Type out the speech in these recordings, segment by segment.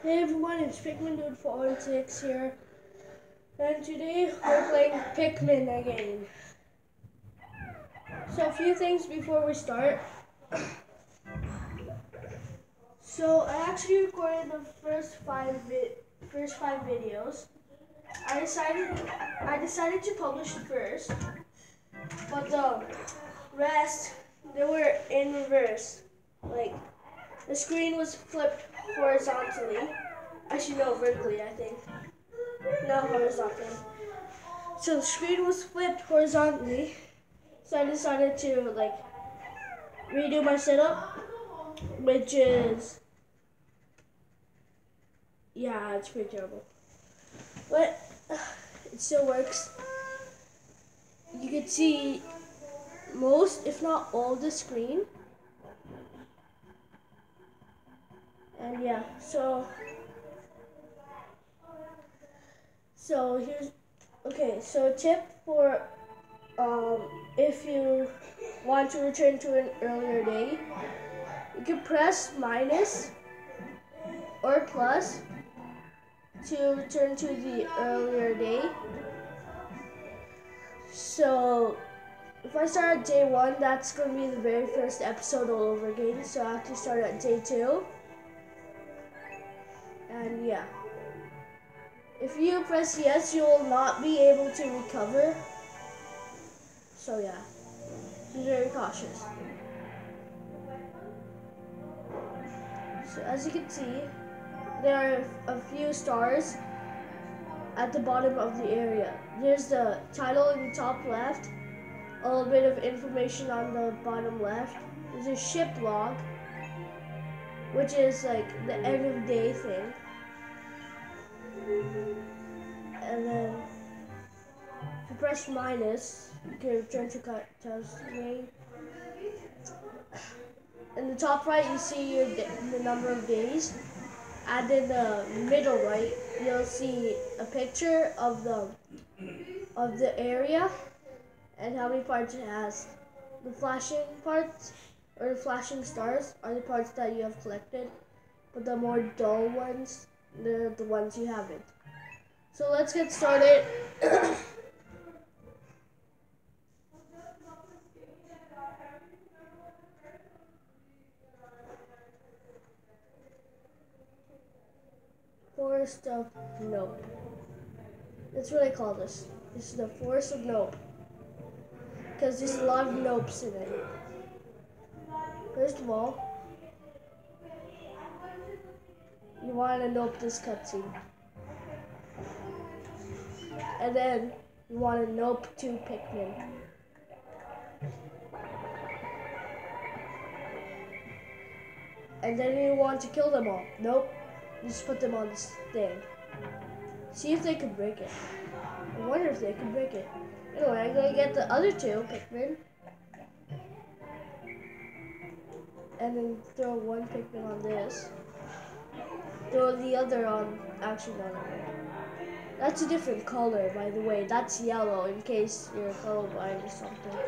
Hey everyone, it's Pikmin Dude 416 here. And today we're playing Pikmin again. So a few things before we start. So I actually recorded the first five vi- first five videos. I decided I decided to publish the first, but the rest they were in reverse. Like the screen was flipped horizontally. Actually, no, vertically, I think. No, horizontally. So the screen was flipped horizontally. So I decided to like redo my setup, which is yeah, it's pretty terrible, but it still works. You can see most, if not all, the screen. And yeah, so so here's okay. So tip for um, if you want to return to an earlier day, you can press minus or plus to return to the earlier day. So if I start at day one, that's going to be the very first episode all over again. So I have to start at day two. And yeah. If you press yes, you will not be able to recover. So yeah, be very cautious. So as you can see, there are a few stars at the bottom of the area. There's the title in the top left, a little bit of information on the bottom left. There's a ship log, which is like the end of day thing. And then if you press minus, you can return to screen. In the top right, you see your the number of days, and in the middle right, you'll see a picture of the of the area and how many parts it has. The flashing parts or the flashing stars are the parts that you have collected, but the more dull ones they're the ones you haven't. So let's get started. Forest of Nope. That's what I call this. This is the Forest of Nope. Because there's a lot of nopes in it. First of all, you want to nope this cutscene. And then you want to nope two Pikmin. And then you want to kill them all. Nope. Just put them on this thing. See if they can break it. I wonder if they can break it. Anyway, I'm gonna get the other two Pikmin. And then throw one Pikmin on this. Throw the other on, actually no, no, That's a different color, by the way. That's yellow, in case you're colorblind or something.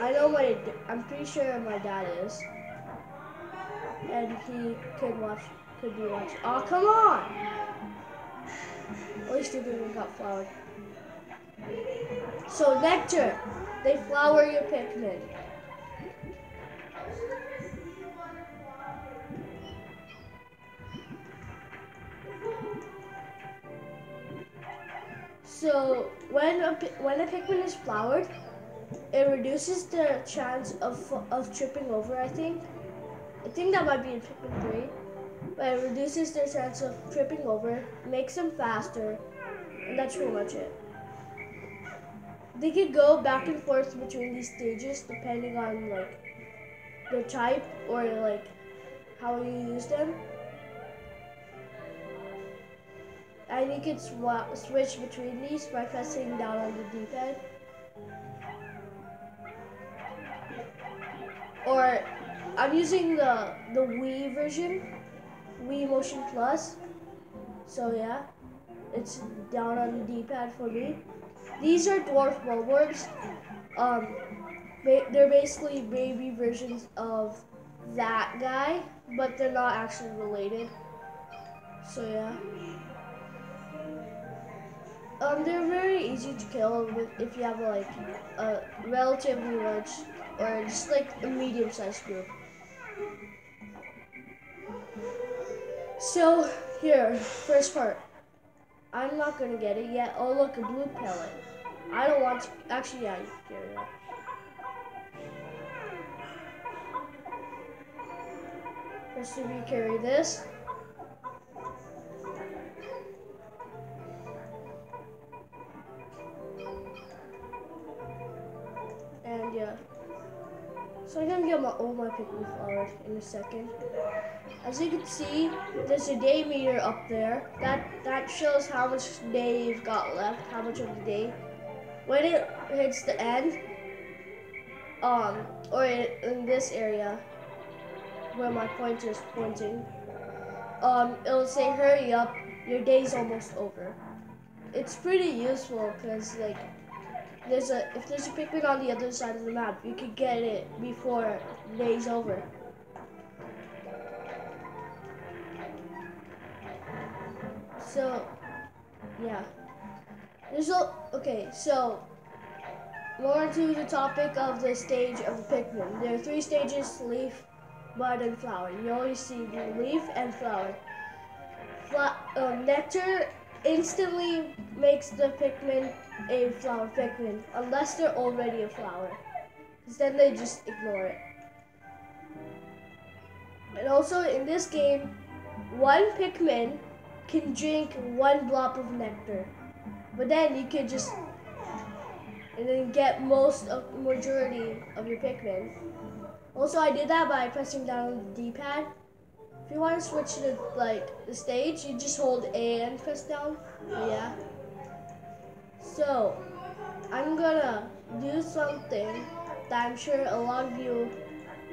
I know what it. I'm pretty sure my dad is. And he could watch, could be watching. Oh, come on! Least he didn't got flowered. So, nectar. They flower your Pikmin. So when a when a Pikmin is flowered, it reduces the chance of of tripping over. I think. I think that might be in Pikmin three, but it reduces their chance of tripping over, makes them faster, and that's pretty much it. They could go back and forth between these stages depending on like the type or like how you use them. You can swap, switch between these by pressing down on the D-pad. Or I'm using the the Wii version, Wii Motion Plus. So yeah, it's down on the D-pad for me. These are dwarf Bulborbs. Um, they're basically baby versions of that guy, but they're not actually related. So yeah. Um, they're very easy to kill with if you have like a relatively large or just like a medium-sized group. So here, first part. I'm not gonna get it yet. Oh look, a blue pellet. I don't want to. Actually, yeah, you can get it. First, we carry this. So I'm gonna get my all my Pikmin flowers in a second. As you can see, there's a day meter up there. That that shows how much day you've got left, how much of the day. When it hits the end, um, or in, in this area where my pointer is pointing, um, it'll say hurry up, your day's almost over. It's pretty useful because like there's a if there's a Pikmin on the other side of the map, you can get it before day's over. So, yeah. There's a okay. So, more to the topic of the stage of the Pikmin. There are three stages: leaf, bud, and flower. You always see the leaf and flower. Fla um, nectar instantly makes the Pikmin a flower Pikmin, unless they're already a flower. Because then they just ignore it. And also in this game, one Pikmin can drink one blob of nectar. But then you can just and then get most of majority of your Pikmin. Also I did that by pressing down the D-pad. If you want to switch to like the stage, you just hold A and press down. Yeah. So I'm gonna do something that I'm sure a lot of you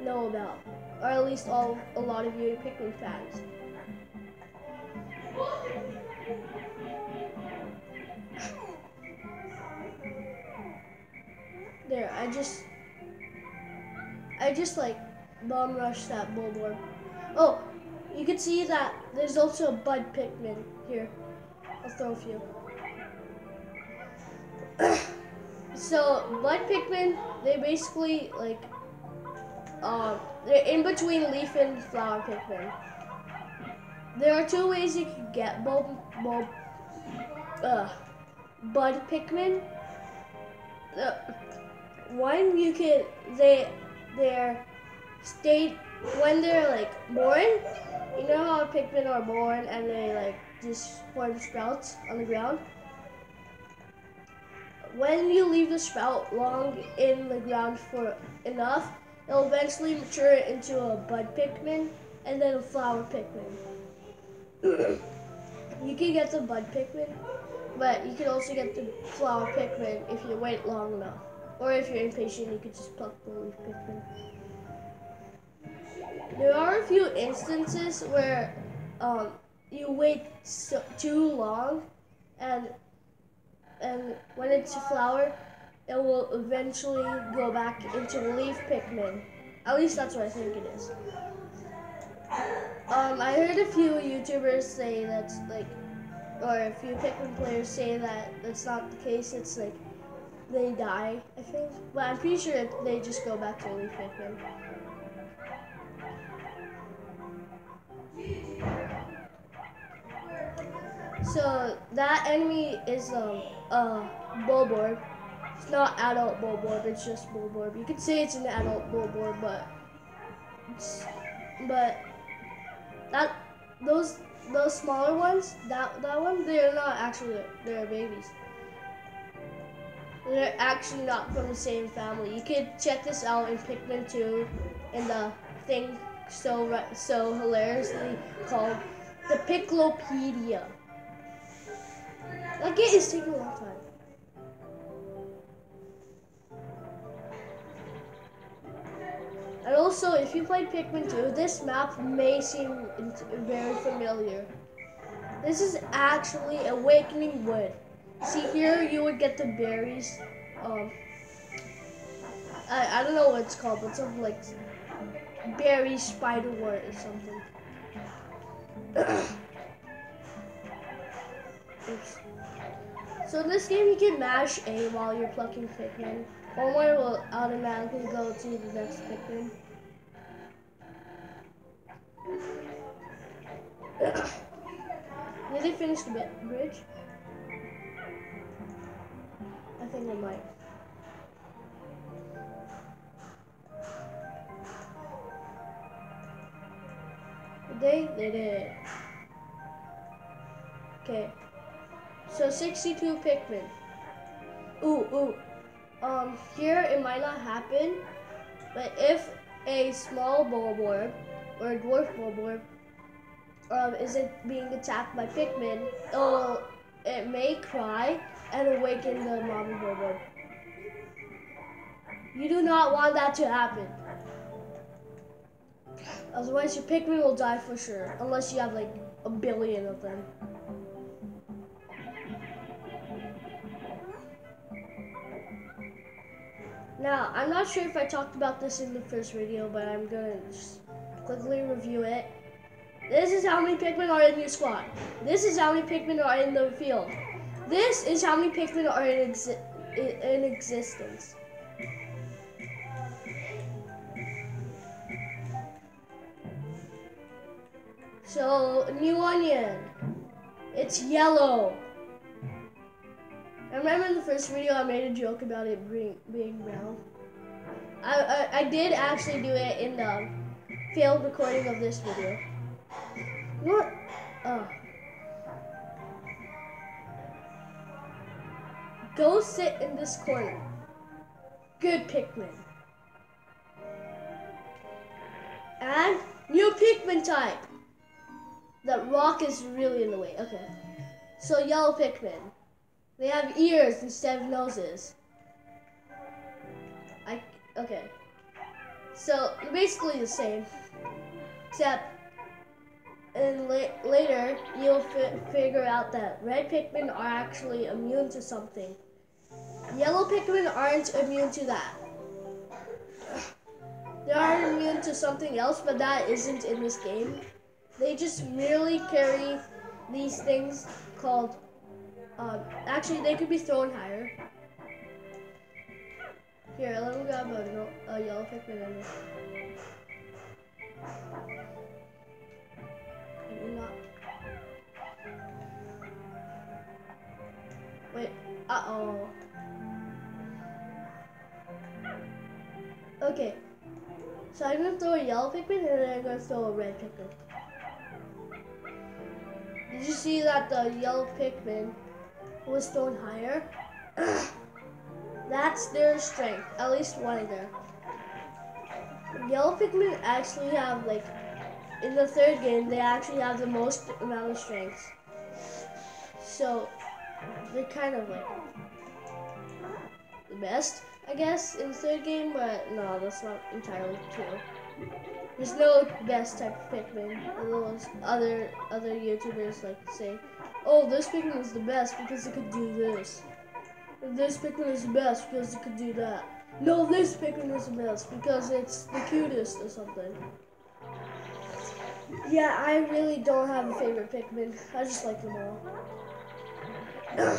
know about. Or at least all a lot of you Pikmin fans. There, I just, I just like bomb rush that Bulborb. Oh, you can see that there's also a Bud Pikmin here. I'll throw a few. so Bud Pikmin, they basically like, um, they're in between Leaf and Flower Pikmin. There are two ways you can get uh, Bud Pikmin. Uh, one, you can they they're state when they're like born. You know how Pikmin are born and they like just form sprouts on the ground. When you leave the sprout long in the ground for enough, it'll eventually mature into a bud Pikmin and then a flower Pikmin. you can get the bud Pikmin, but you can also get the flower Pikmin if you wait long enough. Or if you're impatient, you could just pluck the leaf Pikmin. There are a few instances where um, you wait so, too long, and and when it's a flower, it will eventually go back into leaf Pikmin. At least that's what I think it is. Um, I heard a few YouTubers say that's like, or a few Pikmin players say that that's not the case. It's like they die, I think. But I'm pretty sure they just go back to leaf Pikmin. So that enemy is um uh Bulborb. It's not adult Bulborb, it's just Bulborb. You could say it's an adult Bulborb, but but that those those smaller ones, that that one, they're not actually they're babies. They're actually not from the same family. You could check this out in Pikmin 2 in the thing so so hilariously called the Piklopedia. That game is taking a long time. And also, if you played Pikmin 2, this map may seem very familiar. This is actually Awakening Wood. See here, you would get the berries. Um, I, I don't know what it's called, but something like berry spiderwort or something. Oops. So in this game you can mash A while you're plucking Pikmin. Olimar will automatically go to the next Pikmin. Did they finish the bridge? I think they might. They? Did. Okay. So 62 Pikmin. Ooh, ooh. Um, here it might not happen, but if a small Bulborb or a dwarf Bulborb um, isn't being attacked by Pikmin, it'll, it may cry and awaken the mommy Bulborb. You do not want that to happen. Otherwise your Pikmin will die for sure, unless you have like a billion of them. Now, I'm not sure if I talked about this in the first video, but I'm gonna just quickly review it. This is how many Pikmin are in your squad. This is how many Pikmin are in the field. This is how many Pikmin are in, exi in existence. So, new onion. It's yellow. I remember in the first video I made a joke about it being, being brown. I, I, I did actually do it in the failed recording of this video. What? Oh. Go sit in this corner. Good Pikmin. And new Pikmin type. That rock is really in the way. Okay. So yellow Pikmin. They have ears instead of noses. I okay. So basically the same, except and la later you'll figure out that red Pikmin are actually immune to something. Yellow Pikmin aren't immune to that. They are immune to something else, but that isn't in this game. They just merely carry these things called um, actually, they could be thrown higher. Here, let me grab a, a yellow Pikmin in this. Not. Wait, uh-oh. Okay. So I'm gonna throw a yellow Pikmin and then I'm gonna throw a red Pikmin. Did you see that the yellow Pikmin was thrown higher. That's their strength, at least one of them. Yellow Pikmin actually have like, in the third game, they actually have the most amount of strength. So, they're kind of like the best, I guess, in the third game, but no, that's not entirely true. There's no best type of Pikmin. Those other other YouTubers like say, oh, this Pikmin is the best because it could do this. This Pikmin is the best because it could do that. No, this Pikmin is the best because it's the cutest or something. Yeah, I really don't have a favorite Pikmin. I just like them all.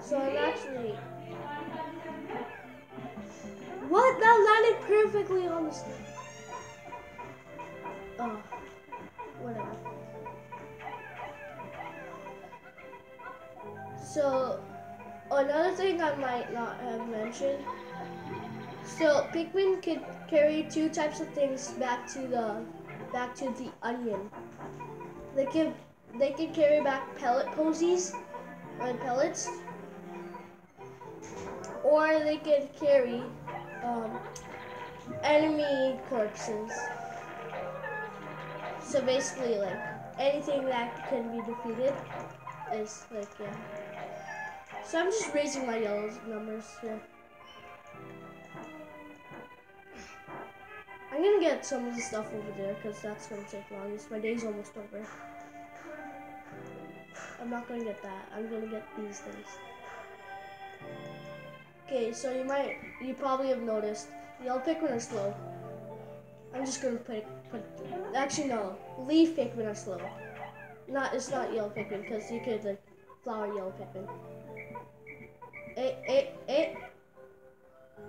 so I'm actually... What? That landed perfectly on the... Oh, whatever. So, another thing I might not have mentioned. So, Pikmin can carry two types of things back to the back to the onion. They can they can carry back pellet posies or pellets, or they can carry um, enemy corpses. So basically, like, anything that can be defeated is, like, yeah. So I'm just raising my yellow numbers here. I'm gonna get some of the stuff over there, because that's gonna take long. my day's almost over. I'm not gonna get that. I'm gonna get these things. Okay, so you might, you probably have noticed, yellow Pikmin are slow. I'm just gonna put, put, actually no, leaf Pikmin are slow. Not, it's not yellow Pikmin, because you could like, flower yellow Pikmin. Eight, eight, eight.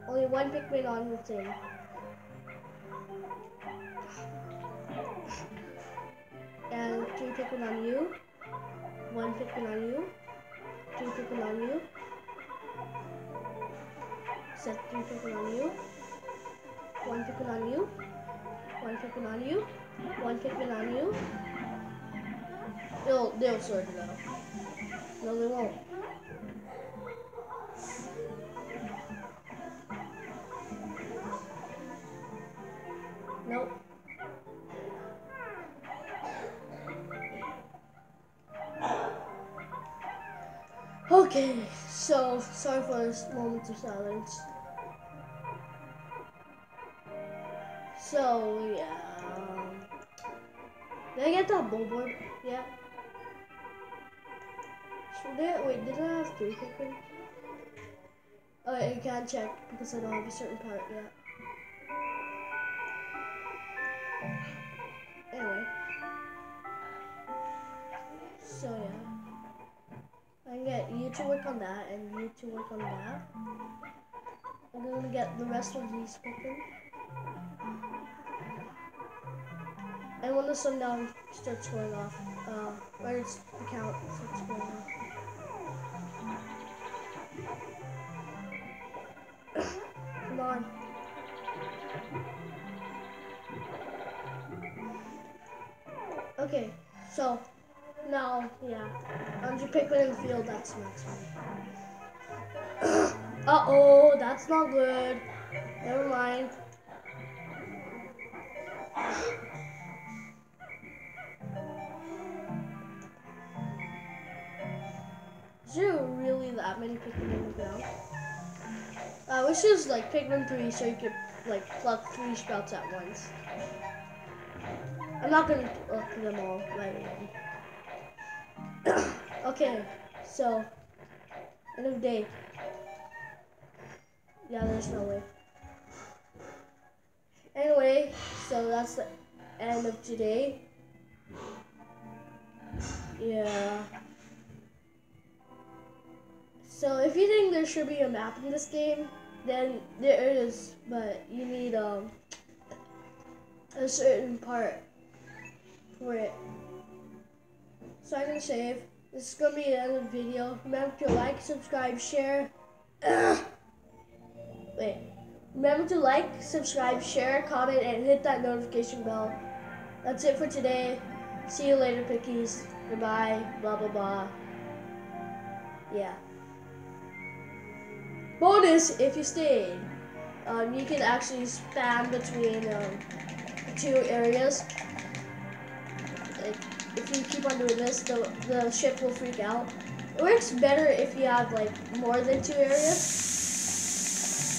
Only one Pikmin on the thing. And three Pikmin on you. One Pikmin on you. Two Pikmin on you. On you. One Pikmin on you. One Pikmin on you. One Pikmin on you. They'll, they'll sort it out. No, they won't. Nope. Okay, so sorry for this moment of silence. So yeah, um, did I get that billboard? Yeah. So did wait, did I have three cooking? Oh, I can't check because I don't have a certain part yet. Anyway. So yeah. I can get you to work on that and you to work on that. I'm gonna get the rest of these cooking. And when the sundown starts going off, uh, when it's the count starts going off. Come on. Okay, so now, yeah, I'm just Pikmin in the field, that's next one. uh oh, that's not good. Never mind. That many Pikmin in the ground? I uh, wish it was like Pikmin 3 so you could like pluck three sprouts at once. I'm not gonna pluck them all right away. okay, so end of day. Yeah, there's no way. Anyway, so that's the end of today. Yeah. So if you think there should be a map in this game, then there is, but you need um a certain part for it. So I'm gonna save. This is gonna be the end of the video. Remember to like, subscribe, share. Wait. Remember to like, subscribe, share, comment, and hit that notification bell. That's it for today. See you later, pickies. Goodbye. Blah blah blah. Yeah. Bonus if you stayed. Um, you can actually spam between um, two areas. Like, if you keep on doing this, the, the ship will freak out. It works better if you have like more than two areas.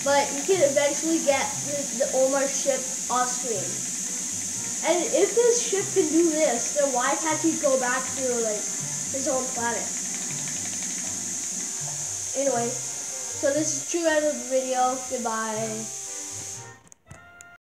But you can eventually get the, the Olimar ship off screen. And if this ship can do this, then why can't he go back to like his own planet? Anyway, so this is true end of the video. Goodbye.